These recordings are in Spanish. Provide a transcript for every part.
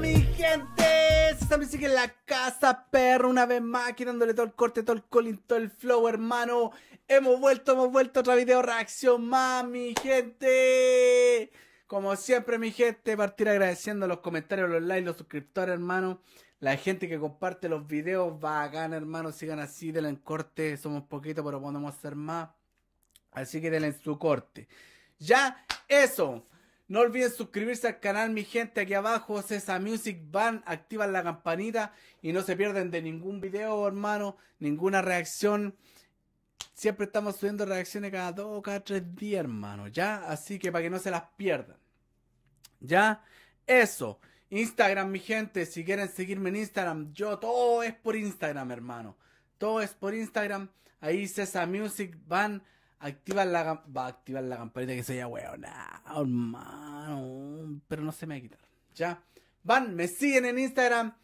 mi gente? Se sigue en la casa, perro, una vez más, aquí dándole todo el corte, todo el colin, todo el flow, hermano. Hemos vuelto, hemos vuelto otra video reacción más, mi gente. Como siempre, mi gente, partir agradeciendo los comentarios, los likes, los suscriptores, hermano. La gente que comparte los videos, bacán, hermano. Sigan así, denle en corte. Somos poquitos, pero podemos hacer más. Así que denle en su corte. Ya, eso. No olviden suscribirse al canal, mi gente, aquí abajo, Cesa Music Van, activan la campanita y no se pierden de ningún video, hermano, ninguna reacción. Siempre estamos subiendo reacciones cada dos o cada tres días, hermano, ya, así que para que no se las pierdan. Ya, eso. Instagram, mi gente, si quieren seguirme en Instagram, yo todo es por Instagram, hermano. Todo es por Instagram. Ahí Cesa Music Van activar la va a activar la campanita que se llama weón, hermano, pero no se me va a quitar. Ya, van, me siguen en Instagram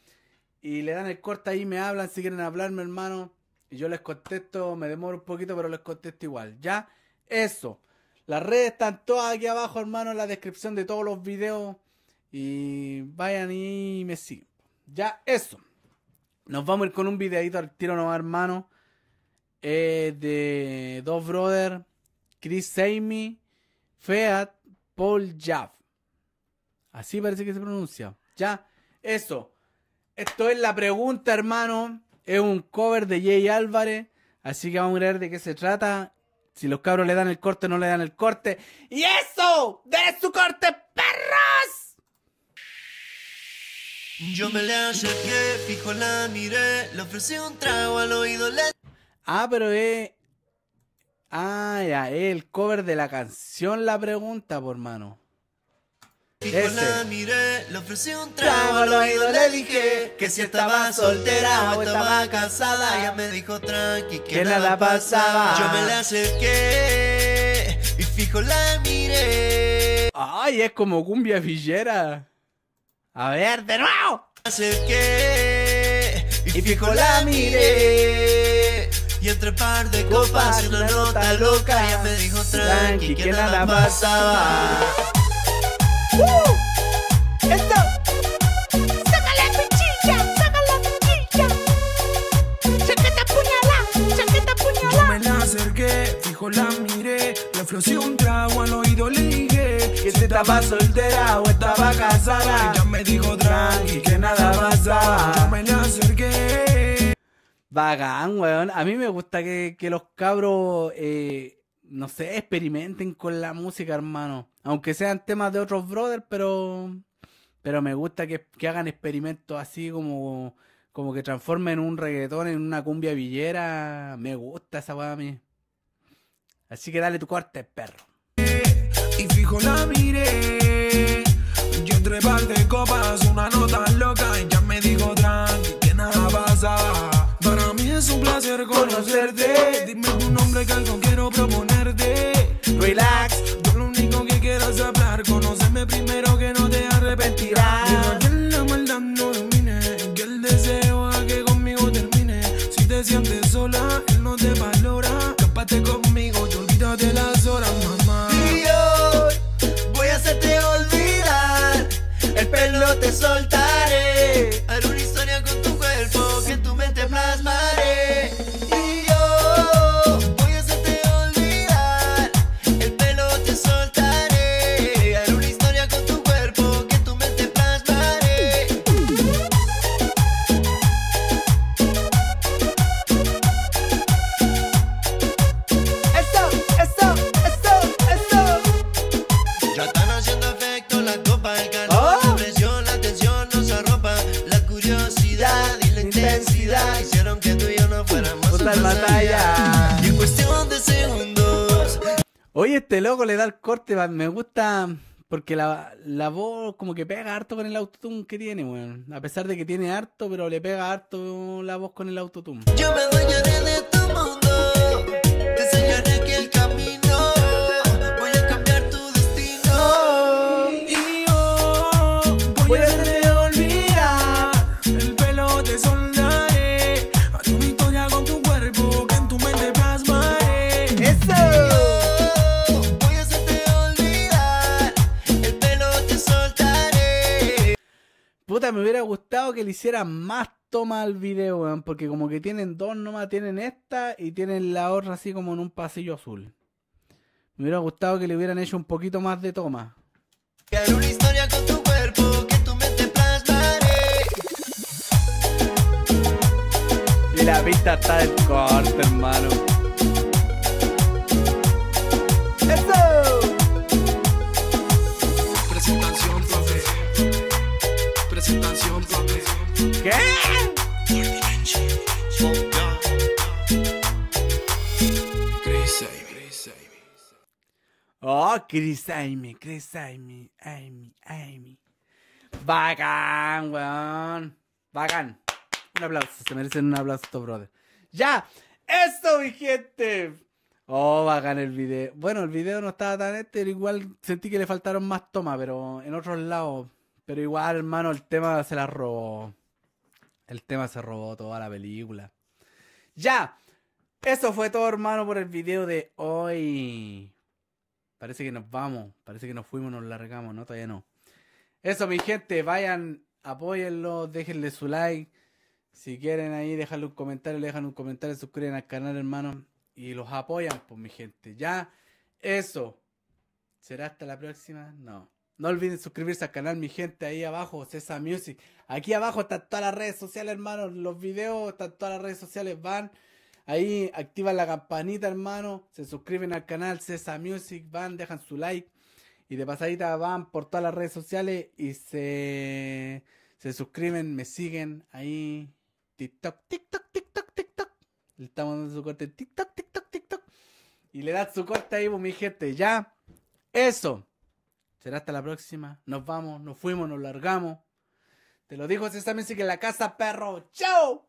y le dan el corte ahí, me hablan si quieren hablarme, hermano, y yo les contesto, me demoro un poquito, pero les contesto igual. Ya, eso. Las redes están todas aquí abajo, hermano, en la descripción de todos los videos y vayan y me siguen. Ya, eso. Nos vamos a ir con un videito al tiro nomás, hermano eh, de dos brothers, Chris Samey, Feat, Paul Jaff. Así parece que se pronuncia. Ya, eso. Esto es la pregunta, hermano. Es un cover de Jay Álvarez. Así que vamos a ver de qué se trata. Si los cabros le dan el corte, no le dan el corte. ¡Y eso! ¡De su corte, perros! Yo me le fijo la miré, le ofrecí un trago al oído, le Ah, pero es. Ah, ya, es el cover de la canción La Pregunta, por mano. Ese. la miré, le ofrecí un trago al oído, le dije que si estaba soltera o estaba casada. Ella me dijo tranqui que, nada pasaba. Yo me la acerqué y fijo la miré. Ay, es como cumbia villera. A ver, de nuevo. Me acerqué y fijo la miré. Entre par de copas y una nota loca Ella me dijo tranqui que nada pasaba ¡Uh! ¡Esto! ¡Sácale pichilla! ¡Sácale pichilla! ¡Chaqueta puñalá! ¡Chaqueta puñalá! Yo me la acerqué, fijo la miré Le ofrecí un trago al oído le dije Que si estaba soltera o estaba casada Ella me dijo tranqui que nada pasaba Bacán, weón. A mí me gusta que, que los cabros, eh, no sé, experimenten con la música, hermano. Aunque sean temas de otros brothers, pero, pero me gusta que, que hagan experimentos así como, como que transformen un reggaetón en una cumbia villera. Me gusta esa weá a mí. Así que dale tu corte, perro. Y fijo la miré. Yo entre par de copas, tu Oye, este loco le da el corte, me gusta porque la, la voz como que pega harto con el autotune que tiene, weón. A pesar de que tiene harto, pero le pega harto la voz con el autotune. yo me adueñaré de hubiera gustado que le hicieran más tomas al video, weón. Porque como que tienen dos nomás, tienen esta y tienen la otra así como en un pasillo azul. Me hubiera gustado que le hubieran hecho un poquito más de toma. Crear una historia con tu cuerpo que en tu mente plasmaré. Y la pista está del corte, hermano. ¿Qué? Oh, Chris Amy, Chris Amy, Amy, Amy. Bacán, weón. Bacán. Un aplauso, se merecen un aplauso estos brothers. ¡Ya! ¡Eso, mi gente! Oh, bacán el video. Bueno, el video no estaba tan este, pero igual sentí que le faltaron más tomas, pero en otros lados. Pero igual, hermano, el tema se la robó. El tema se robó toda la película. ¡Ya! Eso fue todo, hermano, por el video de hoy. Parece que nos vamos. Parece que nos fuimos, nos largamos. No, todavía no. Eso, mi gente. Vayan, apóyenlo, déjenle su like. Si quieren ahí, déjenle un comentario, le dejan un comentario, suscriben al canal, hermano. Y los apoyan, pues, mi gente. Ya, eso. ¿Será hasta la próxima? No. No olviden suscribirse al canal, mi gente, ahí abajo, César Music. Aquí abajo están todas las redes sociales, hermano. Los videos, están todas las redes sociales, van. Ahí activan la campanita, hermano. Se suscriben al canal César Music, van, dejan su like. Y de pasadita van por todas las redes sociales y se, se suscriben, me siguen ahí. TikTok, TikTok, TikTok, TikTok. Le estamos dando su corte TikTok, TikTok, TikTok. Y le dan su corte ahí, mi gente. Ya. Eso. Será hasta la próxima. Nos vamos, nos fuimos, nos largamos. Te lo dijo César Music en la casa, perro. ¡Chao!